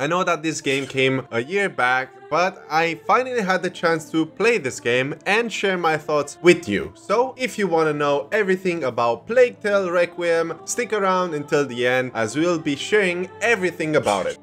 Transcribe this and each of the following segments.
I know that this game came a year back, but I finally had the chance to play this game and share my thoughts with you. So if you want to know everything about Plague Tale Requiem, stick around until the end as we'll be sharing everything about it.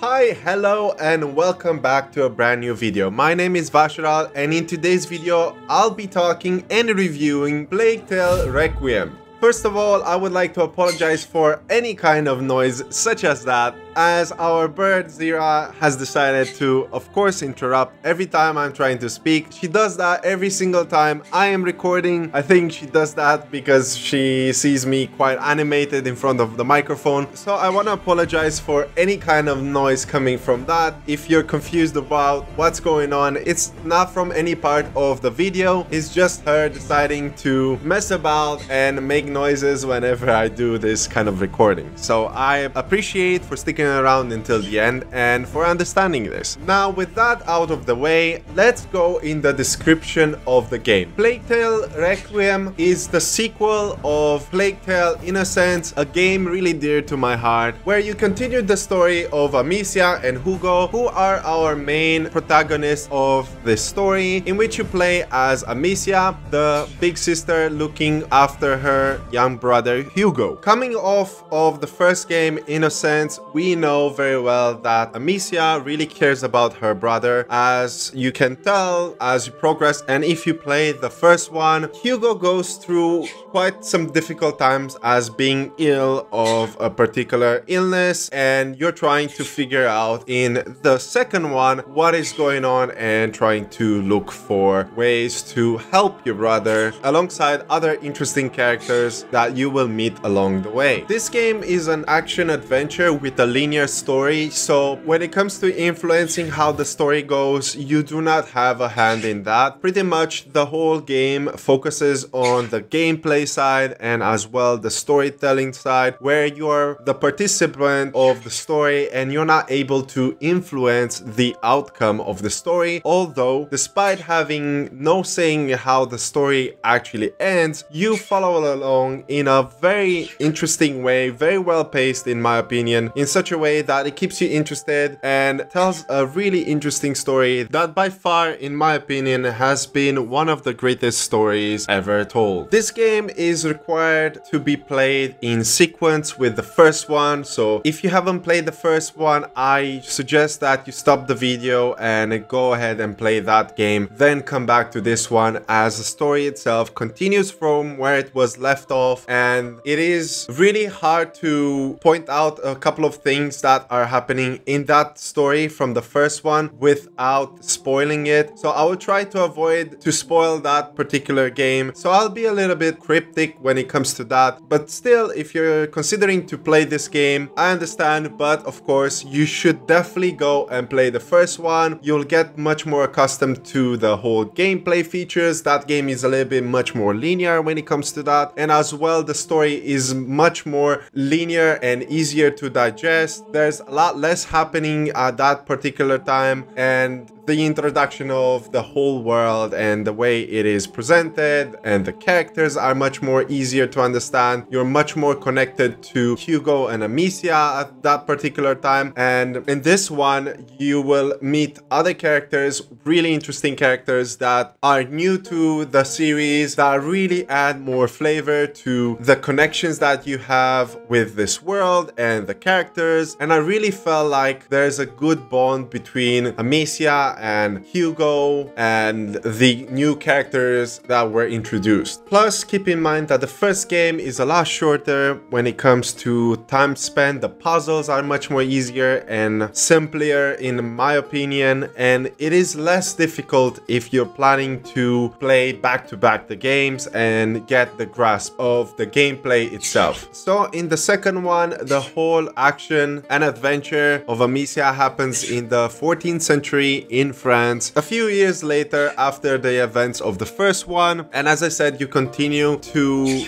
Hi, hello and welcome back to a brand new video. My name is Vasharal and in today's video I'll be talking and reviewing Plague Tale Requiem. First of all, I would like to apologize for any kind of noise such as that as our bird Zira has decided to of course interrupt every time I'm trying to speak. She does that every single time I am recording. I think she does that because she sees me quite animated in front of the microphone. So I want to apologize for any kind of noise coming from that. If you're confused about what's going on, it's not from any part of the video. It's just her deciding to mess about and make noises whenever I do this kind of recording. So I appreciate for sticking sticking around until the end and for understanding this. Now with that out of the way, let's go in the description of the game. Plague Tale Requiem is the sequel of Plague Tale in a game really dear to my heart, where you continue the story of Amicia and Hugo, who are our main protagonists of this story, in which you play as Amicia, the big sister looking after her young brother Hugo. Coming off of the first game, Innocence, sense, know very well that Amicia really cares about her brother as you can tell as you progress and if you play the first one Hugo goes through quite some difficult times as being ill of a particular illness and you're trying to figure out in the second one what is going on and trying to look for ways to help your brother alongside other interesting characters that you will meet along the way. This game is an action adventure with a linear story, so when it comes to influencing how the story goes, you do not have a hand in that. Pretty much the whole game focuses on the gameplay side and as well the storytelling side, where you're the participant of the story and you're not able to influence the outcome of the story. Although, despite having no saying how the story actually ends, you follow along in a very interesting way, very well paced in my opinion, in such a way that it keeps you interested and tells a really interesting story that by far, in my opinion, has been one of the greatest stories ever told. This game is required to be played in sequence with the first one, so if you haven't played the first one, I suggest that you stop the video and go ahead and play that game, then come back to this one as the story itself continues from where it was left off and it is really hard to point out a couple of things that that are happening in that story from the first one without spoiling it. So I will try to avoid to spoil that particular game. So I'll be a little bit cryptic when it comes to that. But still, if you're considering to play this game, I understand. But of course, you should definitely go and play the first one. You'll get much more accustomed to the whole gameplay features. That game is a little bit much more linear when it comes to that. And as well, the story is much more linear and easier to digest. There's a lot less happening at that particular time and the introduction of the whole world and the way it is presented and the characters are much more easier to understand. You're much more connected to Hugo and Amicia at that particular time. And in this one, you will meet other characters, really interesting characters that are new to the series that really add more flavor to the connections that you have with this world and the characters. And I really felt like there's a good bond between Amicia and Hugo and the new characters that were introduced. Plus, keep in mind that the first game is a lot shorter when it comes to time spent. The puzzles are much more easier and simpler in my opinion and it is less difficult if you're planning to play back to back the games and get the grasp of the gameplay itself. So in the second one, the whole action and adventure of Amicia happens in the 14th century in in France a few years later after the events of the first one. And as I said, you continue to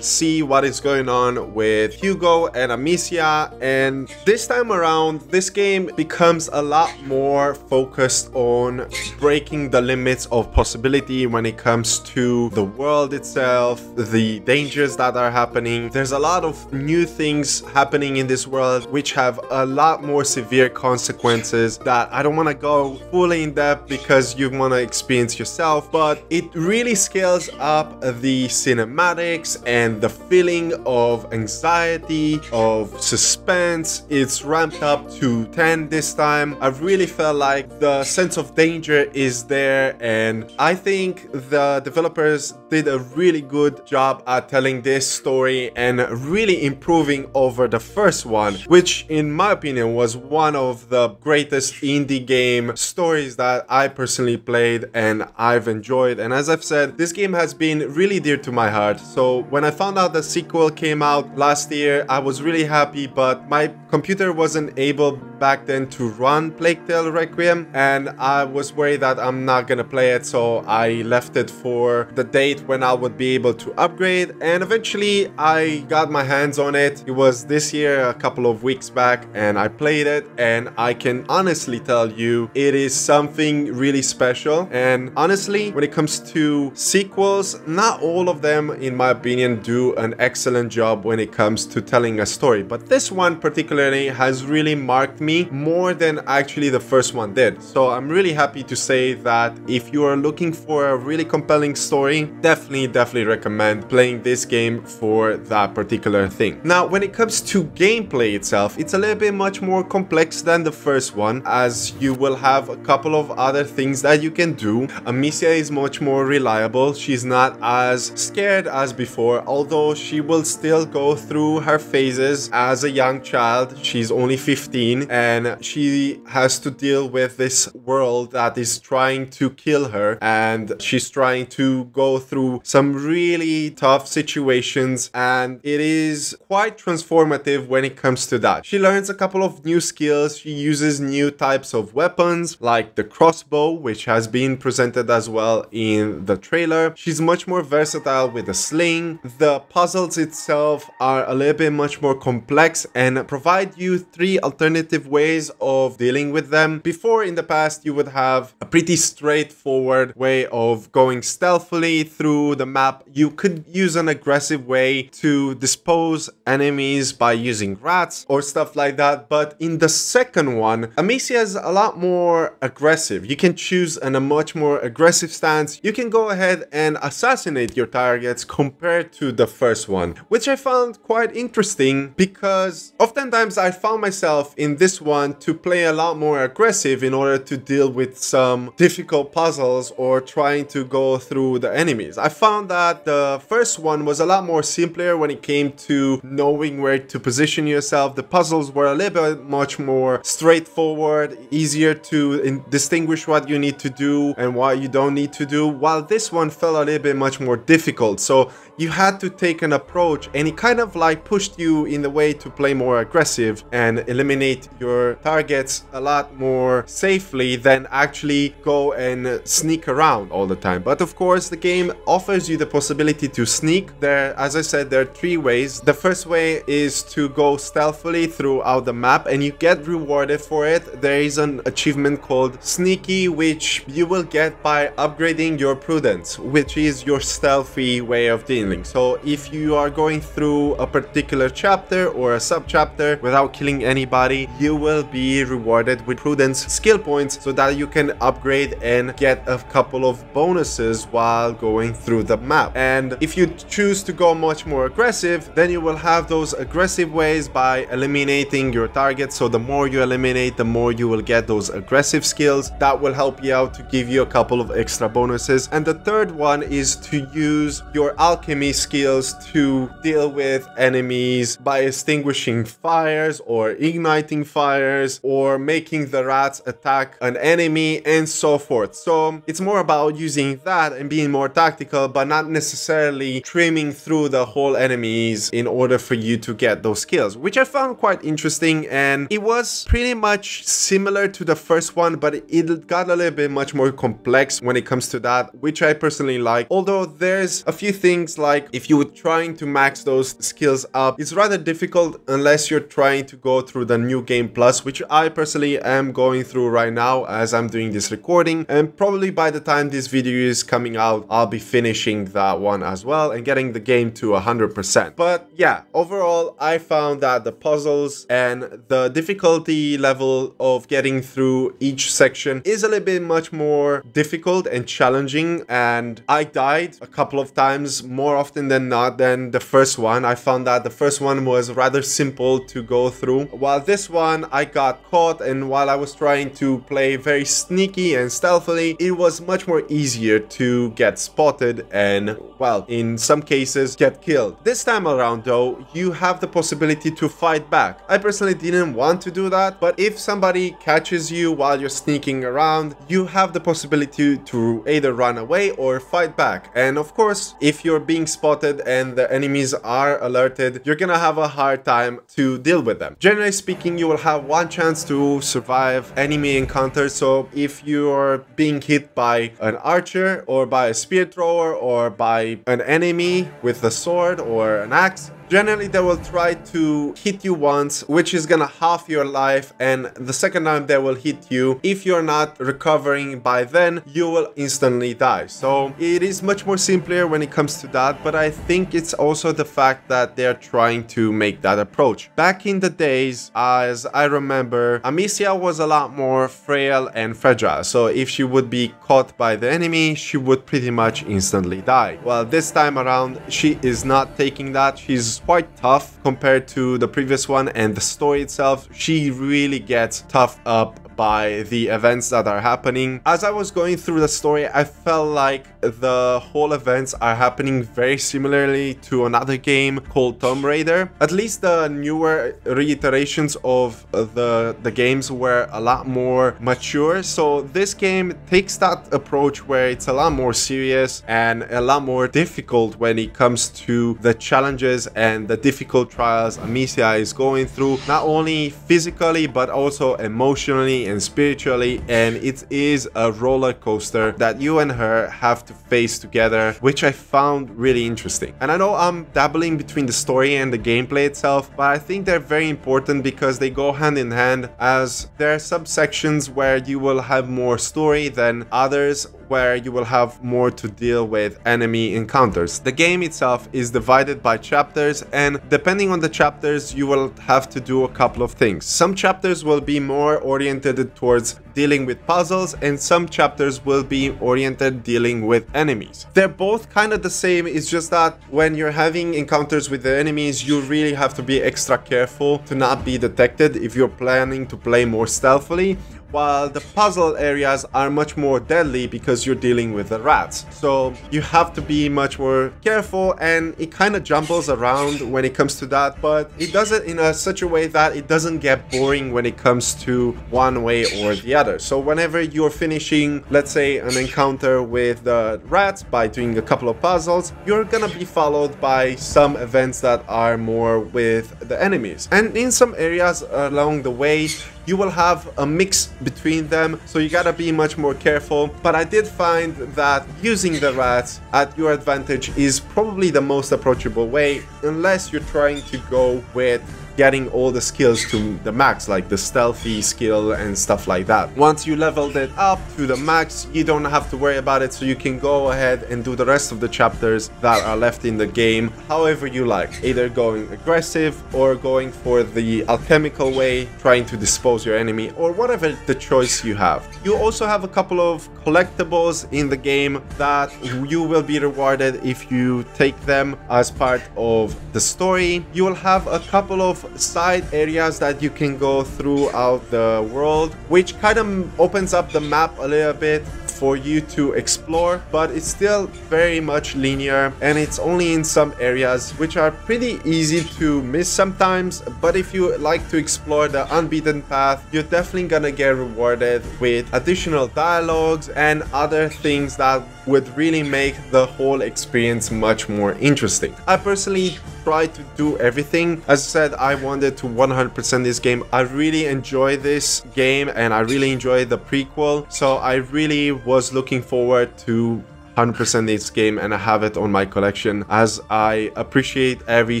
see what is going on with Hugo and Amicia. And this time around, this game becomes a lot more focused on breaking the limits of possibility when it comes to the world itself, the dangers that are happening. There's a lot of new things happening in this world which have a lot more severe consequences that I don't want to go fully in depth because you want to experience yourself, but it really scales up the cinematics and the feeling of anxiety, of suspense. It's ramped up to 10 this time. I really felt like the sense of danger is there and I think the developers did a really good job at telling this story and really improving over the first one, which in my opinion was one of the greatest indie game stories that I personally played and I've enjoyed. And as I've said, this game has been really dear to my heart. So when I found out the sequel came out last year, I was really happy, but my computer wasn't able back then to run Plague Tale Requiem and I was worried that I'm not gonna play it so I left it for the date when I would be able to upgrade and eventually I got my hands on it. It was this year a couple of weeks back and I played it and I can honestly tell you it is something really special. And honestly when it comes to sequels not all of them in my opinion do an excellent job when it comes to telling a story. But this one particularly has really marked me more than actually the first one did. So I'm really happy to say that if you are looking for a really compelling story definitely definitely recommend playing this game for that particular thing. Now when it comes to gameplay itself it's a little bit much more complex than the first one as you will have a couple of other things that you can do. Amicia is much more reliable. She's not as scared as before, although she will still go through her phases as a young child. She's only 15 and she has to deal with this world that is trying to kill her and she's trying to go through some really tough situations and it is quite transformative when it comes to that. She learns a couple of new skills. She uses new types of weapons like the crossbow, which has been presented as well in the trailer. She's much more versatile with the sling. The puzzles itself are a little bit much more complex and provide you three alternative ways of dealing with them. Before in the past, you would have a pretty straightforward way of going stealthily through the map. You could use an aggressive way to dispose enemies by using rats or stuff like that. But in the second one, Amicia is a lot more aggressive. You can choose an, a much more aggressive stance. You can go ahead and assassinate your targets compared to the first one, which I found quite interesting because oftentimes I found myself in this one to play a lot more aggressive in order to deal with some difficult puzzles or trying to go through the enemies. I found that the first one was a lot more simpler when it came to knowing where to position yourself. The puzzles were a little bit much more straightforward, easier to distinguish what you need to do and what you don't need to do, while this one felt a little bit much more difficult. So you had to take an approach and it kind of like pushed you in the way to play more aggressive and eliminate your targets a lot more safely than actually go and sneak around all the time. But of course, the game offers you the possibility to sneak. There, as I said, there are three ways. The first way is to go stealthily throughout the map and you get rewarded for it. There is an achievement called Sneaky, which you will get by upgrading your Prudence, which is your stealthy way of dealing so if you are going through a particular chapter or a sub-chapter without killing anybody, you will be rewarded with prudence skill points so that you can upgrade and get a couple of bonuses while going through the map. And if you choose to go much more aggressive, then you will have those aggressive ways by eliminating your targets. So the more you eliminate, the more you will get those aggressive skills that will help you out to give you a couple of extra bonuses. And the third one is to use your alchemy enemy skills to deal with enemies by extinguishing fires or igniting fires or making the rats attack an enemy and so forth. So it's more about using that and being more tactical, but not necessarily trimming through the whole enemies in order for you to get those skills which I found quite interesting. And it was pretty much similar to the first one, but it got a little bit much more complex when it comes to that, which I personally like. Although there's a few things like if you're trying to max those skills up, it's rather difficult unless you're trying to go through the new game plus, which I personally am going through right now as I'm doing this recording. And probably by the time this video is coming out, I'll be finishing that one as well and getting the game to 100%. But yeah, overall, I found that the puzzles and the difficulty level of getting through each section is a little bit much more difficult and challenging. And I died a couple of times more often than not than the first one. I found that the first one was rather simple to go through. While this one, I got caught and while I was trying to play very sneaky and stealthily, it was much more easier to get spotted and, well, in some cases, get killed. This time around though, you have the possibility to fight back. I personally didn't want to do that, but if somebody catches you while you're sneaking around, you have the possibility to either run away or fight back. And of course, if you're being spotted and the enemies are alerted, you're gonna have a hard time to deal with them. Generally speaking, you will have one chance to survive enemy encounters. So if you're being hit by an archer or by a spear thrower or by an enemy with a sword or an axe, Generally, they will try to hit you once, which is gonna half your life, and the second time they will hit you, if you're not recovering by then, you will instantly die. So it is much more simpler when it comes to that, but I think it's also the fact that they're trying to make that approach. Back in the days, as I remember, Amicia was a lot more frail and fragile, so if she would be caught by the enemy, she would pretty much instantly die. Well, this time around, she is not taking that, she's quite tough compared to the previous one and the story itself, she really gets tough up by the events that are happening. As I was going through the story, I felt like the whole events are happening very similarly to another game called Tomb Raider. At least the newer reiterations of the, the games were a lot more mature. So this game takes that approach where it's a lot more serious and a lot more difficult when it comes to the challenges and the difficult trials Amicia is going through, not only physically but also emotionally and spiritually and it is a roller coaster that you and her have to face together which I found really interesting. And I know I'm dabbling between the story and the gameplay itself but I think they're very important because they go hand in hand as there are subsections where you will have more story than others where you will have more to deal with enemy encounters. The game itself is divided by chapters and depending on the chapters you will have to do a couple of things. Some chapters will be more oriented towards dealing with puzzles and some chapters will be oriented dealing with enemies. They're both kind of the same, it's just that when you're having encounters with the enemies you really have to be extra careful to not be detected if you're planning to play more stealthily while the puzzle areas are much more deadly because you're dealing with the rats. So you have to be much more careful and it kind of jumbles around when it comes to that, but it does it in a such a way that it doesn't get boring when it comes to one way or the other. So whenever you're finishing, let's say an encounter with the rats by doing a couple of puzzles, you're gonna be followed by some events that are more with the enemies. And in some areas along the way, you will have a mix between them so you gotta be much more careful but I did find that using the rats at your advantage is probably the most approachable way unless you're trying to go with getting all the skills to the max, like the stealthy skill and stuff like that. Once you leveled it up to the max, you don't have to worry about it, so you can go ahead and do the rest of the chapters that are left in the game however you like, either going aggressive or going for the alchemical way, trying to dispose your enemy, or whatever the choice you have. You also have a couple of collectibles in the game that you will be rewarded if you take them as part of the story. You will have a couple of side areas that you can go throughout the world, which kind of opens up the map a little bit for you to explore, but it's still very much linear and it's only in some areas which are pretty easy to miss sometimes. But if you like to explore the unbeaten path, you're definitely gonna get rewarded with additional dialogues and other things that would really make the whole experience much more interesting. I personally tried to do everything. As I said, I wanted to 100% this game. I really enjoy this game and I really enjoy the prequel. So I really was looking forward to 100% this game and I have it on my collection as I appreciate every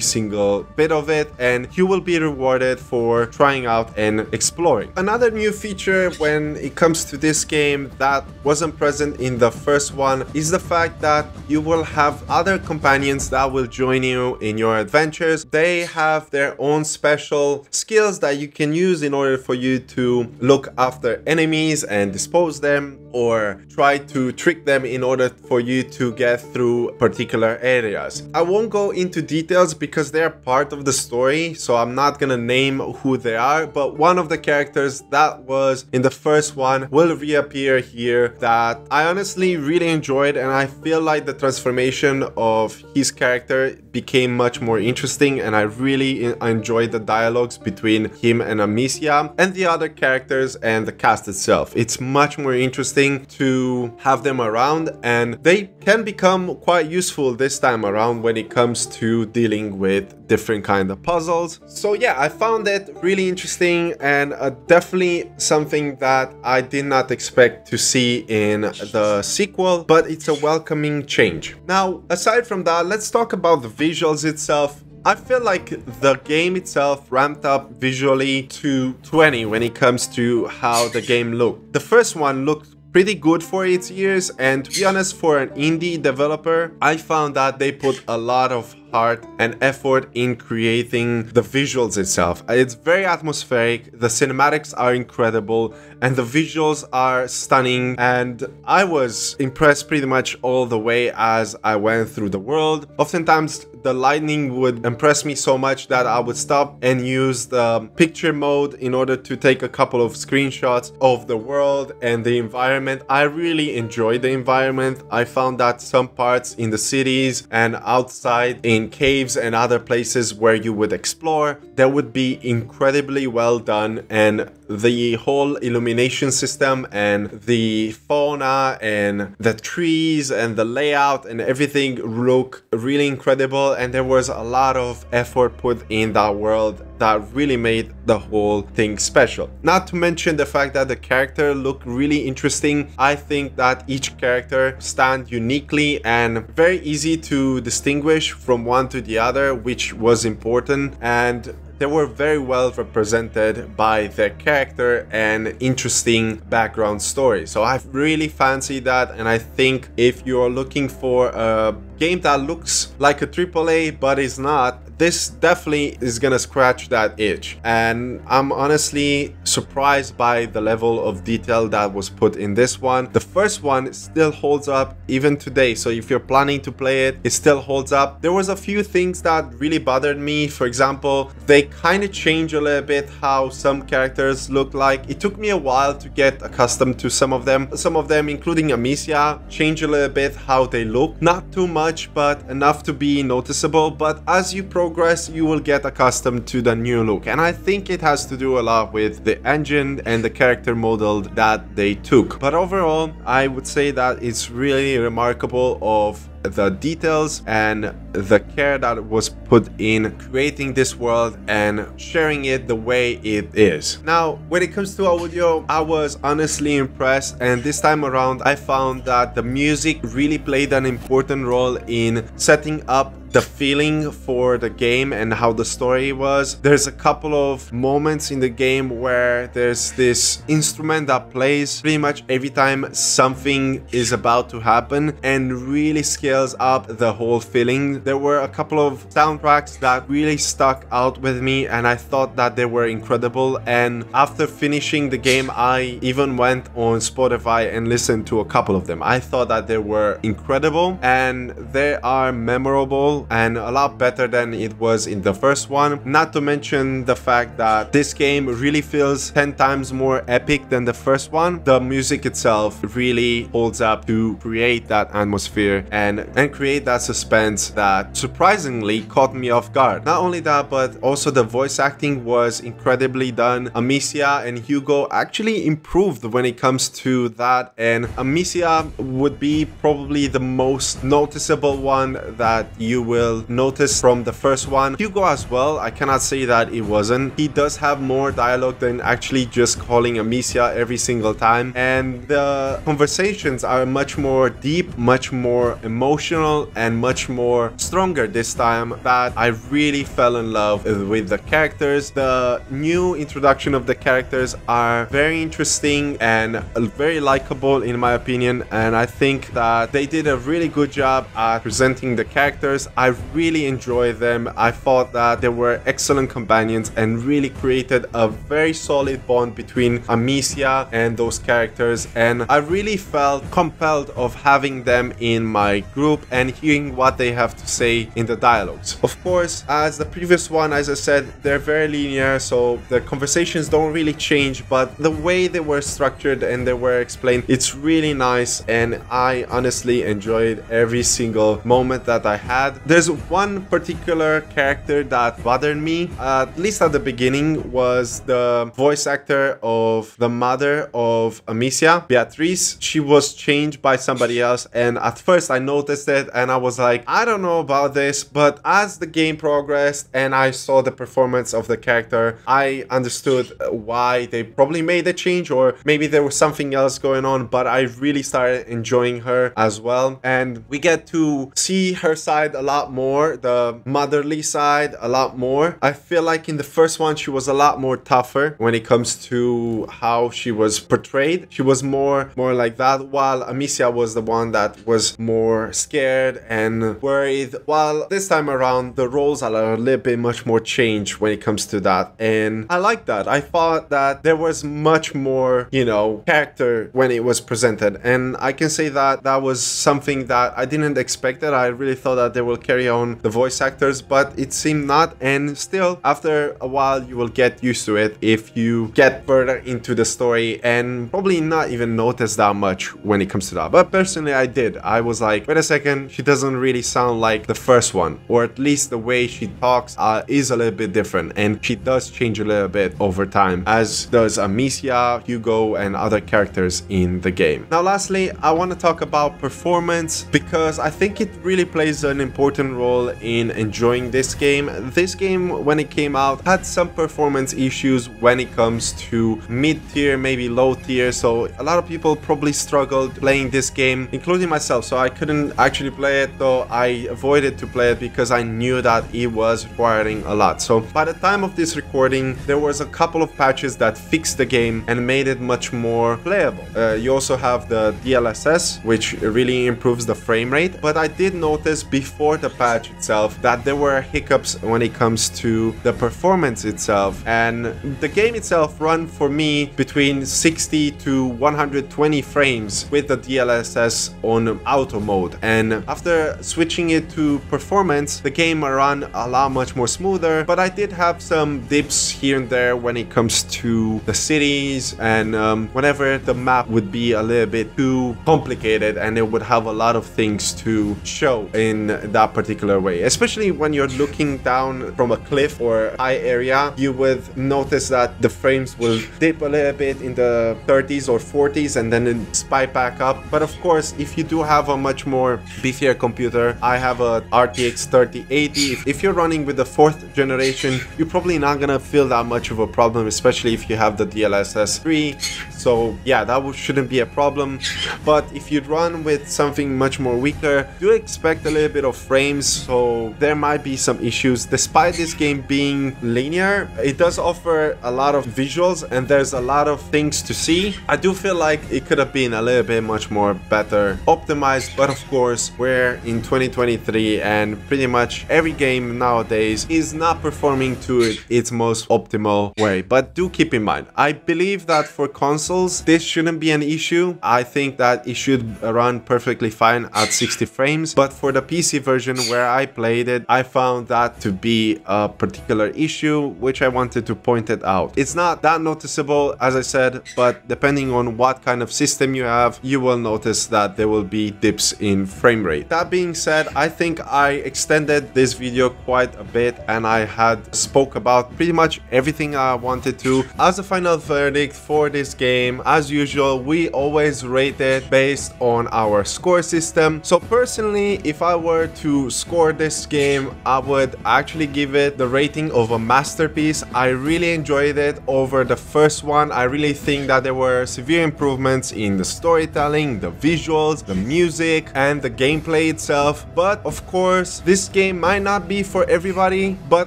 single bit of it and you will be rewarded for trying out and exploring. Another new feature when it comes to this game that wasn't present in the first one is the fact that you will have other companions that will join you in your adventures. They have their own special skills that you can use in order for you to look after enemies and dispose them or try to trick them in order for you to get through particular areas. I won't go into details because they're part of the story, so I'm not gonna name who they are, but one of the characters that was in the first one will reappear here that I honestly really enjoyed and I feel like the transformation of his character became much more interesting and I really enjoyed the dialogues between him and Amicia and the other characters and the cast itself. It's much more interesting to have them around and they can become quite useful this time around when it comes to dealing with different kind of puzzles. So yeah, I found it really interesting and uh, definitely something that I did not expect to see in the sequel, but it's a welcoming change. Now, aside from that, let's talk about the visuals itself. I feel like the game itself ramped up visually to 20 when it comes to how the game looked. The first one looked pretty good for its years and to be honest for an indie developer I found that they put a lot of heart and effort in creating the visuals itself. It's very atmospheric, the cinematics are incredible, and the visuals are stunning. And I was impressed pretty much all the way as I went through the world. Oftentimes, the lightning would impress me so much that I would stop and use the picture mode in order to take a couple of screenshots of the world and the environment. I really enjoyed the environment. I found that some parts in the cities and outside in in caves and other places where you would explore that would be incredibly well done and the whole illumination system and the fauna and the trees and the layout and everything look really incredible and there was a lot of effort put in that world that really made the whole thing special. Not to mention the fact that the character looked really interesting. I think that each character stand uniquely and very easy to distinguish from one to the other, which was important. And they were very well represented by their character and interesting background story. So I really fancy that and I think if you're looking for a game that looks like a AAA but is not, this definitely is gonna scratch that itch and I'm honestly surprised by the level of detail that was put in this one. The first one still holds up even today so if you're planning to play it, it still holds up. There was a few things that really bothered me. For example, they kind of change a little bit how some characters look like. It took me a while to get accustomed to some of them. Some of them, including Amicia, change a little bit how they look. Not too much, but enough to be noticeable. But as you progress progress, you will get accustomed to the new look. And I think it has to do a lot with the engine and the character model that they took. But overall, I would say that it's really remarkable of the details and the care that was put in creating this world and sharing it the way it is. Now, when it comes to audio, I was honestly impressed and this time around I found that the music really played an important role in setting up the feeling for the game and how the story was. There's a couple of moments in the game where there's this instrument that plays pretty much every time something is about to happen and really scales up the whole feeling. There were a couple of soundtracks that really stuck out with me and I thought that they were incredible and after finishing the game I even went on Spotify and listened to a couple of them. I thought that they were incredible and they are memorable and a lot better than it was in the first one. Not to mention the fact that this game really feels 10 times more epic than the first one. The music itself really holds up to create that atmosphere and, and create that suspense that surprisingly caught me off guard. Not only that, but also the voice acting was incredibly done. Amicia and Hugo actually improved when it comes to that and Amicia would be probably the most noticeable one that you will notice from the first one. Hugo as well, I cannot say that it wasn't. He does have more dialogue than actually just calling Amicia every single time and the conversations are much more deep, much more emotional and much more stronger this time that I really fell in love with the characters. The new introduction of the characters are very interesting and very likable in my opinion and I think that they did a really good job at presenting the characters. I really enjoyed them. I thought that they were excellent companions and really created a very solid bond between Amicia and those characters and I really felt compelled of having them in my group and hearing what they have to say in the dialogues. Of course, as the previous one, as I said, they're very linear, so the conversations don't really change, but the way they were structured and they were explained, it's really nice and I honestly enjoyed every single moment that I had. There's one particular character that bothered me, at least at the beginning, was the voice actor of the mother of Amicia, Beatrice. She was changed by somebody else and at first I noticed it and I was like, I don't know about this, but as the game progressed and I saw the performance of the character, I understood why they probably made the change or maybe there was something else going on, but I really started enjoying her as well. And we get to see her side a lot more, the motherly side a lot more. I feel like in the first one, she was a lot more tougher when it comes to how she was portrayed. She was more, more like that, while Amicia was the one that was more scared and worried. While this time around, the roles are a little bit much more changed when it comes to that. And I like that. I thought that there was much more, you know, character when it was presented. And I can say that that was something that I didn't expect that. I really thought that they will carry on the voice actors, but it seemed not. And still, after a while, you will get used to it if you get further into the story and probably not even notice that much when it comes to that. But personally, I did. I was like, wait a second, she doesn't really sound like the first one, or at least the way she talks uh, is a little bit different, and she does change a little bit over time, as does Amicia, Hugo, and other characters in the game. Now, lastly, I want to talk about performance because I think it really plays an important role in enjoying this game. This game, when it came out, had some performance issues when it comes to mid-tier, maybe low tier, so a lot of people probably struggled playing this game, including myself, so I couldn't actually play it, though I avoided to play it because I knew that it was requiring a lot. So by the time of this recording, there was a couple of patches that fixed the game and made it much more playable. Uh, you also have the DLSS, which really improves the frame rate, but I did notice before the patch itself that there were hiccups when it comes to the performance itself, and the game itself run for me between 60 to 120 frames with the DLSS on auto mode, and after switching it to performance, the game ran a lot much more smoother, but I did have some dips here and there when it comes to the cities and um, whenever the map would be a little bit too complicated and it would have a lot of things to show in that particular way. Especially when you're looking down from a cliff or high area, you would notice that the frames will dip a little bit in the 30s or 40s and then spike back up. But of course, if you do have a much more beefier computer, I have a RTX 3080. If you're running with the fourth generation, you're probably not gonna feel that much of a problem, especially if you have the DLSS 3. So yeah, that shouldn't be a problem. But if you run with something much more weaker, do expect a little bit of frames. So there might be some issues. Despite this game being linear, it does offer a lot of visuals and there's a lot of things to see. I do feel like it could have been a little bit much more better optimized. But of course, we're in 2023 and pretty much every game nowadays is not performing to its most optimal way. But do keep in mind, I believe that for consoles, this shouldn't be an issue. I think that it should run perfectly fine at 60 frames. But for the PC version, version where I played it, I found that to be a particular issue, which I wanted to point it out. It's not that noticeable, as I said, but depending on what kind of system you have, you will notice that there will be dips in frame rate. That being said, I think I extended this video quite a bit and I had spoke about pretty much everything I wanted to. As a final verdict for this game, as usual, we always rate it based on our score system. So personally, if I were to score this game, I would actually give it the rating of a masterpiece. I really enjoyed it over the first one. I really think that there were severe improvements in the storytelling, the visuals, the music, and the gameplay itself. But of course, this game might not be for everybody, but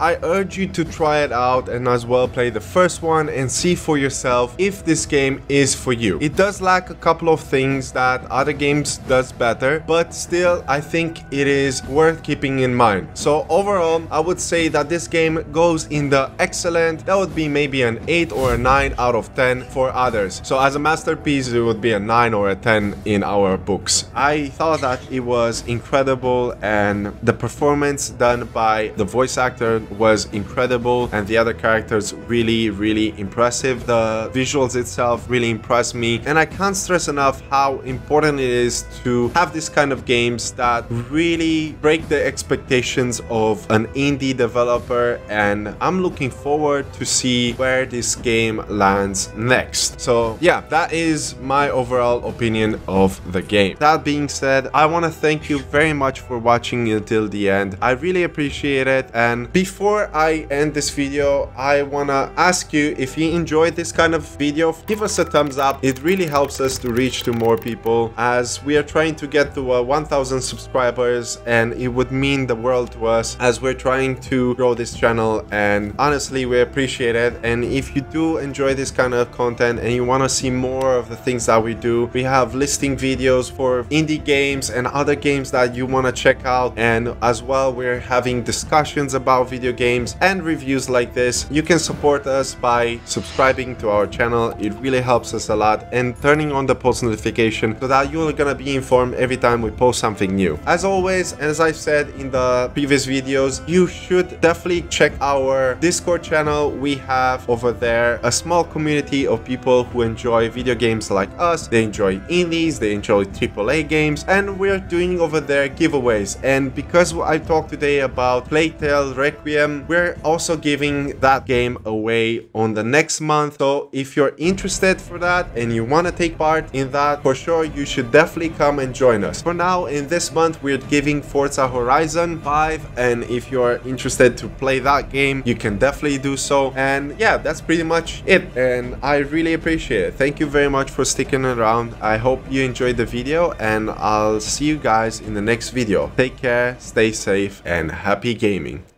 I urge you to try it out and as well play the first one and see for yourself if this game is for you. It does lack a couple of things that other games does better, but still I think it is worth keeping in mind. So overall, I would say that this game goes in the excellent, that would be maybe an 8 or a 9 out of 10 for others. So as a masterpiece, it would be a 9 or a 10 in our books. I thought that it was incredible and the performance done by the voice actor was incredible and the other characters really, really impressive. The visuals itself really impressed me and I can't stress enough how important it is to have this kind of games that really break the expectations of an indie developer and I'm looking forward to see where this game lands next. So yeah, that is my overall opinion of the game. That being said, I want to thank you very much for watching until the end. I really appreciate it and before I end this video, I want to ask you if you enjoyed this kind of video, give us a thumbs up. It really helps us to reach to more people as we are trying to get to uh, 1000 subscribers and it would mean the world to us as we're trying to grow this channel and honestly we appreciate it. And if you do enjoy this kind of content and you want to see more of the things that we do we have listing videos for indie games and other games that you want to check out. And as well we're having discussions about video games and reviews like this. You can support us by subscribing to our channel. It really helps us a lot and turning on the post notification so that you're gonna be informed every time we post something new. As always and as i said in the previous videos you should definitely check our discord channel. We have over there a small community of people who enjoy video games like us. They enjoy indies they enjoy aaa games and we're doing over there giveaways. And because i talked today about plague tale requiem we're also giving that game away on the next month. So if you're interested for that and you want to take part in that for sure you should definitely come and join us. For now in this month we're giving forza horizon 5 and if you're interested to play that game you can definitely do so. And yeah that's pretty much it and i really appreciate it. Thank you very much for sticking around. I hope you enjoyed the video and i'll see you guys in the next video. Take care stay safe and happy gaming